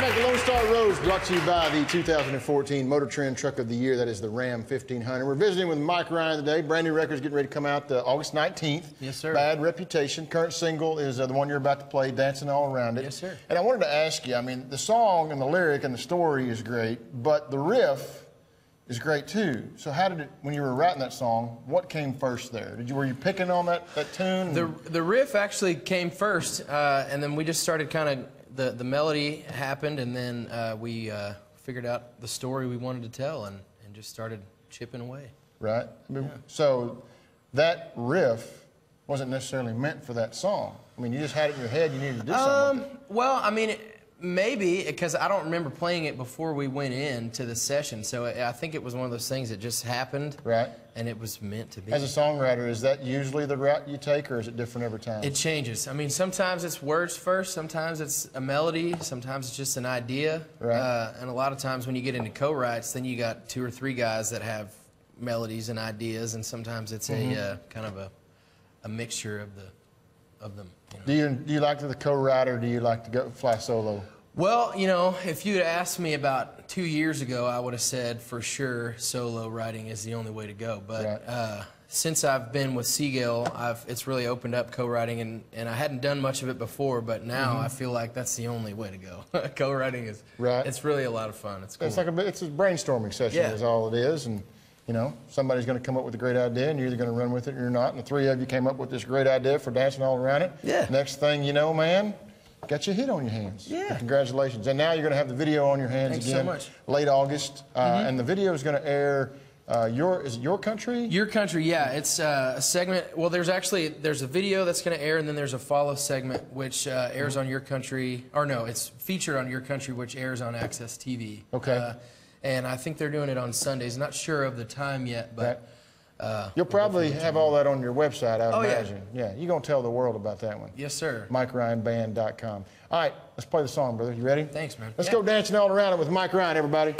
Welcome back to Lone Star Roads, brought to you by the 2014 Motor Trend Truck of the Year. That is the Ram 1500. We're visiting with Mike Ryan today. Brand new record's getting ready to come out uh, August 19th. Yes, sir. Bad Reputation. Current single is uh, the one you're about to play, Dancing All Around It. Yes, sir. And I wanted to ask you, I mean, the song and the lyric and the story is great, but the riff is great too. So how did it, when you were writing that song, what came first there? Did you, were you picking on that, that tune? The the riff actually came first, uh, and then we just started kind of the the melody happened, and then uh, we uh, figured out the story we wanted to tell, and and just started chipping away. right? I mean, So that riff wasn't necessarily meant for that song. I mean, you just had it in your head. You needed to do something. Um, it. well, I mean, maybe because I don't remember playing it before we went in to the session, so I think it was one of those things that just happened, Right. And it was meant to be. As a songwriter, is that usually the route you take, or is it different every time? It changes. I mean, sometimes it's words first, sometimes it's a melody, sometimes it's just an idea. Right. Uh, and a lot of times when you get into co-writes, then you got two or three guys that have melodies and ideas, and sometimes it's Mm-hmm. a uh, kind of a, a mixture of the of them. You know? do you do you like to the co-writer? Or do you like to go fly solo? Well, you know, if you'd asked me about two years ago, I would have said for sure solo writing is the only way to go. But Right. uh, since I've been with Sea Gayle, I've it's really opened up co-writing, and, and I hadn't done much of it before, but now I feel like that's the only way to go. co-writing is. Right. It's really a lot of fun. It's cool. It's like a it's a brainstorming session. Yeah. Is all it is, and you know somebody's going to come up with a great idea, and you're either going to run with it or you're not. And the three of you came up with this great idea for dancing all around it. Yeah. Next thing you know, man. Got your hit on your hands. Yeah. Congratulations. And now you're going to have the video on your hands Thanks so again. much. Mm-hmm. Late August. Uh, And the video is going to air. Uh, your is it your country? Your country, yeah, it's uh, a segment. Well, there's actually there's a video that's going to air, and then there's a follow segment which uh, airs on Your Country, or no, it's featured on Your Country, which airs on AXS TV. Okay. Uh, and I think they're doing it on Sundays. Not sure of the time yet, but uh, You'll probably have all that on your website, I would Oh, yeah. imagine. Yeah. You're going to tell the world about that one. yes, sir. MikeRyanBand.com. All right, let's play the song, brother. You ready? Thanks, man. Let's Yeah. go dancing all around it with Mike Ryan, everybody.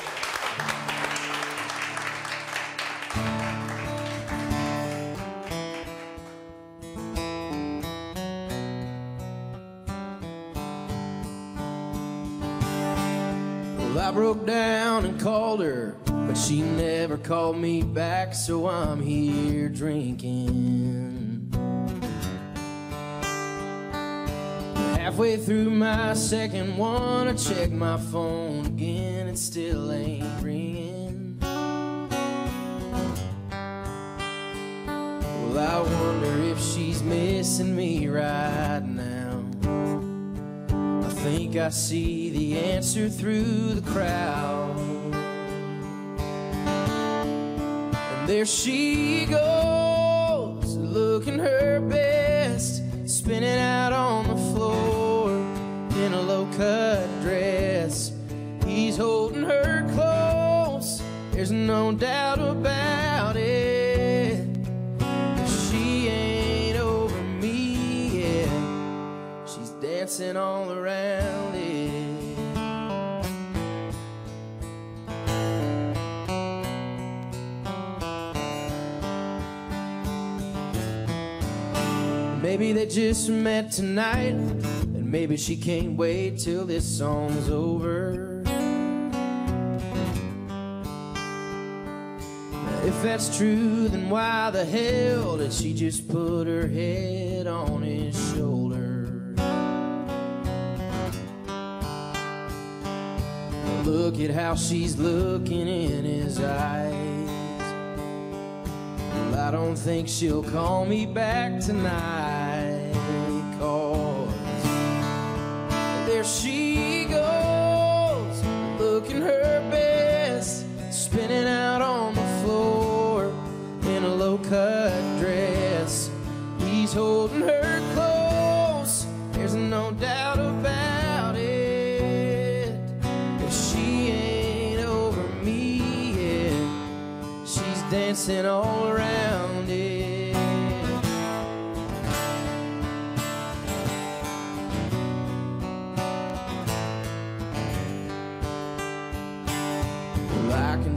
Well, I broke down and called her, but she never called me back, so I'm here drinking. Halfway through my second one, I check my phone again, it still ain't ringing. Well, I wonder if she's missing me right now. I think I see the answer through the crowd. There she goes, looking her best, spinning out on the floor in a low cut dress. He's holding her close, there's no doubt about it. She ain't over me yet. She's dancing all around Maybe they just met tonight, and maybe she can't wait till this song's over. If that's true, then why the hell did she just put her head on his shoulder? Look at how she's looking in his eyes. I don't think she'll call me back tonight. There she goes, looking her best, spinning out on the floor in a low cut dress. He's holding her close, there's no doubt about it. But she ain't over me yet. She's dancing all around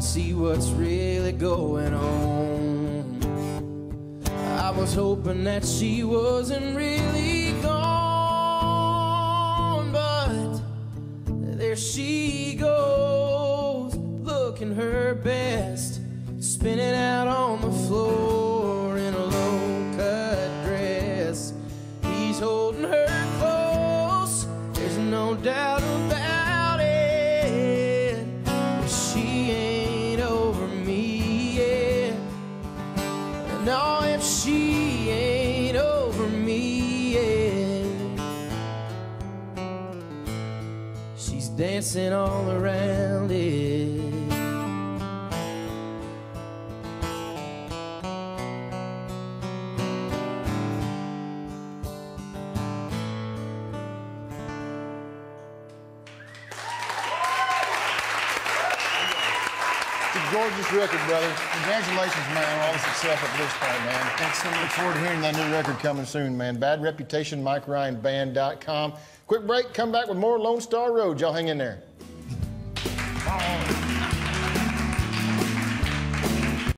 See what's really going on. I was hoping that she wasn't really dancing all around it. It's a gorgeous record, brother. Congratulations, man, on all the success up to this point, man. Thanks so much. Look forward to hearing that new record coming soon, man. Bad Reputation, MikeRyanBand.com. Quick break, come back with more Lone Star Road. Y'all hang in there.